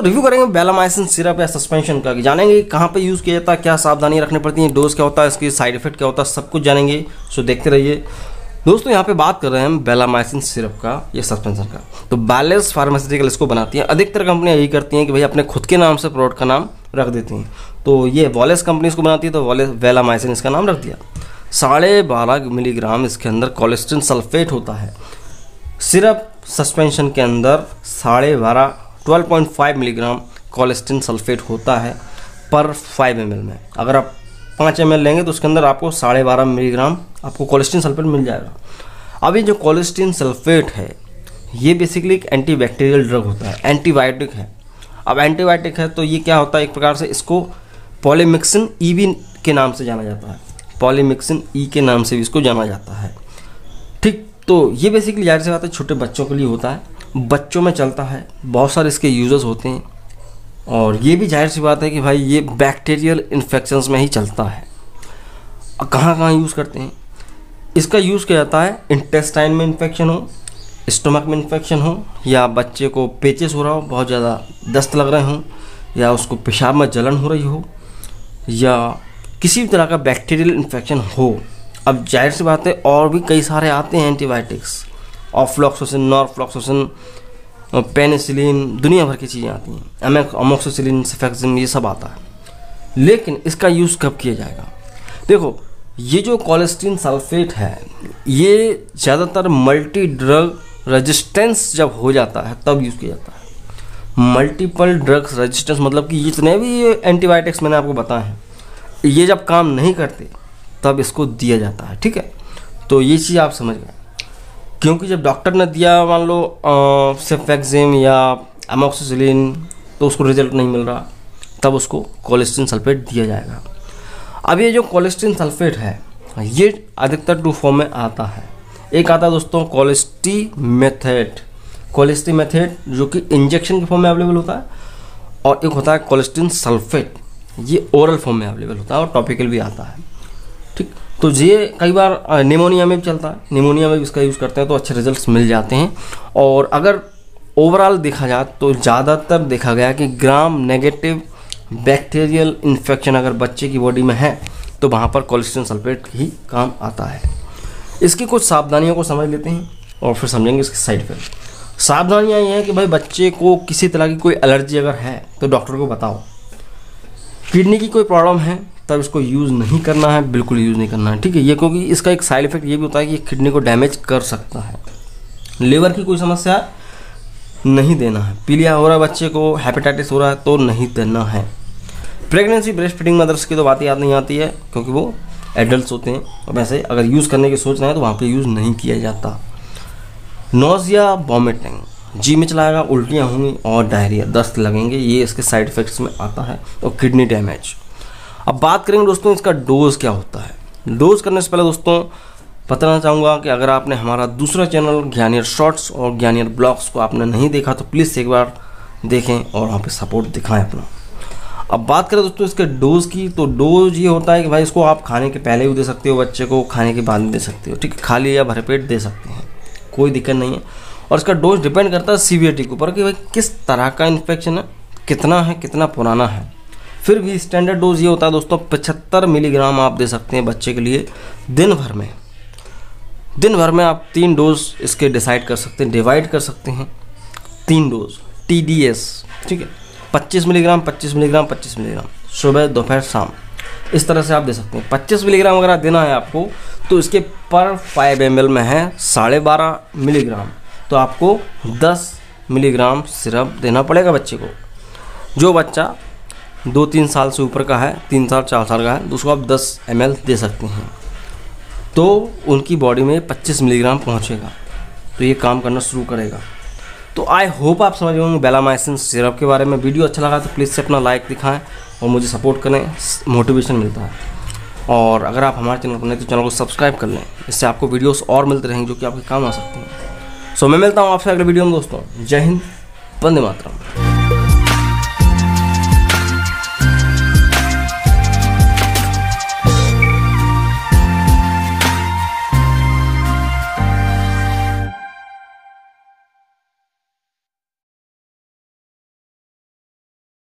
Review करेंगे बेलामाइसिन syrup या suspension का जानेंगे कहाँ पे यूज़ किया जाता है, क्या सावधानी रखनी पड़ती है डोज क्या होता है, इसकी साइड इफ़ेक्ट क्या होता है, सब कुछ जानेंगे। सो देखते रहिए। दोस्तों, यहाँ पे बात कर रहे हैं हम बेलामाइसिन सिरप का या सस्पेंशन का। तो बैलेंस फार्मास्यूटिकल इसको बनाती है। अधिकतर कंपनियाँ यही करती हैं कि भाई अपने खुद के नाम से प्रोडक्ट का नाम रख देती हैं। तो ये वॉलेस कंपनी इसको बनाती है तो वॉलेस बेलामाइसिन इसका नाम रख दिया। साढ़े बारह मिलीग्राम इसके अंदर कोलेस्ट्रिन सल्फेट होता है। सिरप सस्पेंशन के अंदर साढ़े बारह twelve point five milligram cholesterin sulphate होता है पर फाइव एम में। अगर आप पाँच एम लेंगे तो उसके अंदर आपको साढ़े बारह मिलीग्राम आपको कोलेस्ट्रिन सल्फेट मिल जाएगा। अब ये जो कोलेस्ट्रिन सल्फेट है, ये बेसिकली एक एंटीबैक्टीरियल ड्रग होता है एंटीबायोटिक है। अब एंटीबायोटिक है तो ये क्या होता है, एक प्रकार से इसको पॉलीमिक्सिन ईवी के नाम से जाना जाता है। पॉलीमिक्सिन ई के नाम से भी इसको जाना जाता है। ठीक तो ये बेसिकली ज़ाहिर सी बात है छोटे बच्चों के लिए होता है। बच्चों में चलता है, बहुत सारे इसके यूज़र्स होते हैं। और ये भी ज़ाहिर सी बात है कि भाई ये बैक्टीरियल इन्फेक्शंस में ही चलता है। कहाँ कहाँ यूज़ करते हैं? इसका यूज़ किया जाता है इंटेस्टाइन में इन्फेक्शन हो स्टमक में इन्फेक्शन हो, या बच्चे को पेचेस हो रहा हो, बहुत ज़्यादा दस्त लग रहे हों, या उसको पेशाब में जलन हो रही हो, या किसी भी तरह का बैक्टीरियल इन्फेक्शन हो। अब ज़ाहिर सी बात है, और भी कई सारे आते हैं एंटीबायोटिक्स ऑफ्लॉक्सोसिन नॉर्फ्लॉक्सोसिन पेनिसिलिन दुनिया भर की चीज़ें आती हैं। अमोक्सिसिलिन सेफेक्सिन ये सब आता है। लेकिन इसका यूज़ कब किया जाएगा? देखो, ये जो कोलेस्ट्रीन सल्फेट है, ये ज़्यादातर मल्टी ड्रग रेजिस्टेंस जब हो जाता है, तब यूज़ किया जाता है। मल्टीपल ड्रग्स रेजिस्टेंस मतलब कि जितने भी एंटीबायोटिक्स मैंने आपको बताए हैं, ये जब काम नहीं करते, तब इसको दिया जाता है, ठीक है? तो ये चीज़ आप समझ गए। क्योंकि जब डॉक्टर ने दिया, मान लो सेफेक्जिम या एमोक्सिसिलिन तो उसको रिज़ल्ट नहीं मिल रहा, तब उसको कोलेस्ट्रीन सल्फेट दिया जाएगा। अब ये जो कोलेस्ट्रीन सल्फेट है, ये अधिकतर टू फॉर्म में आता है। एक आता है दोस्तों कोलेस्टी मेथेड कोलेस्टी मेथेड जो कि इंजेक्शन के फॉर्म में अवेलेबल होता है, और एक होता है कोलेस्ट्रीन सल्फेट ये ओरल फॉर्म में अवेलेबल होता है और टॉपिकल भी आता है। तो ये कई बार निमोनिया में भी चलता है। निमोनिया में भी इसका यूज़ करते हैं तो अच्छे रिजल्ट्स मिल जाते हैं। और अगर ओवरऑल देखा जाए तो ज़्यादातर देखा गया कि ग्राम नेगेटिव बैक्टीरियल इन्फेक्शन अगर बच्चे की बॉडी में है तो वहाँ पर कोलेस्ट्रॉल सल्फेट ही काम आता है। इसकी कुछ सावधानियों को समझ लेते हैं और फिर समझेंगे इसके साइड इफ़ेक्ट। सावधानियाँ ये हैं कि भाई बच्चे को किसी तरह की कोई एलर्जी अगर है तो डॉक्टर को बताओ। किडनी की कोई प्रॉब्लम है तब इसको यूज़ नहीं करना है, बिल्कुल यूज़ नहीं करना है। ठीक है, ये क्योंकि इसका एक साइड इफ़ेक्ट ये भी होता है कि किडनी को डैमेज कर सकता है। लीवर की कोई समस्या नहीं देना है। पीलिया हो रहा है, बच्चे को हेपेटाइटिस हो रहा है तो नहीं देना है। प्रेगनेंसी ब्रेस्ट फीडिंग मदर्स की तो बात याद नहीं आती है, क्योंकि वो एडल्ट होते हैं। और वैसे अगर यूज़ करने की सोच रहे हैं तो वहाँ पर यूज़ नहीं किया जाता। नोजिया वॉमिटिंग जी में चलाएगा, उल्टियाँ होंगी और डायरिया दस्त लगेंगे, ये इसके साइड इफ़ेक्ट्स में आता है। और किडनी डैमेज अब बात करेंगे दोस्तों इसका डोज क्या होता है। डोज करने से पहले दोस्तों, बताना चाहूँगा कि अगर आपने हमारा दूसरा चैनल ज्ञानियर शॉर्ट्स और ज्ञानियर ब्लॉग्स को आपने नहीं देखा तो प्लीज़ एक बार देखें और वहाँ पे सपोर्ट दिखाएँ अपना। अब बात करें दोस्तों इसके डोज की तो डोज ये होता है कि भाई इसको आप खाने के पहले भी दे सकते हो, बच्चे को खाने के बाद भी दे सकते हो, ठीक है? खाली या भरे पेट दे सकते हैं, कोई दिक्कत नहीं है। और इसका डोज डिपेंड करता है सीवियरिटी के ऊपर कि भाई किस तरह का इन्फेक्शन है, कितना है, कितना पुराना है। फिर भी स्टैंडर्ड डोज ये होता है दोस्तों, पचहत्तर मिलीग्राम आप दे सकते हैं बच्चे के लिए दिन भर में। दिन भर में आप तीन डोज इसके डिसाइड कर सकते हैं डिवाइड कर सकते हैं। तीन डोज टी डी एस ठीक है? पच्चीस मिलीग्राम पच्चीस मिलीग्राम पच्चीस मिलीग्राम सुबह, दोपहर, शाम। इस तरह से आप दे सकते हैं। पच्चीस मिलीग्राम अगर देना है आपको तो इसके पर फाइव एम में है साढ़े बारह मिलीग्राम तो आपको दस मिलीग्राम सिरप देना पड़ेगा बच्चे को। जो बच्चा दो तीन साल से ऊपर का है, तीन साल, चार साल का है तो उसको आप दस एम दे सकते हैं। तो उनकी बॉडी में पच्चीस मिलीग्राम पहुँचेगा। तो ये काम करना शुरू करेगा। तो आई होप आप समझ गए बेलामाइसिन सिरप के बारे में। वीडियो अच्छा लगा तो प्लीज़ से अपना लाइक दिखाएँ और मुझे सपोर्ट करें मोटिवेशन मिलता है। और अगर आप हमारे चैनल पर नहीं तो चैनल को सब्सक्राइब कर लें। इससे आपको वीडियोस और मिलते रहेंगे जो कि आपके काम आ सकते हैं। सो मैं मिलता हूँ आपसे अगले वीडियो में, दोस्तों। जय हिंद, वंदे मातरम।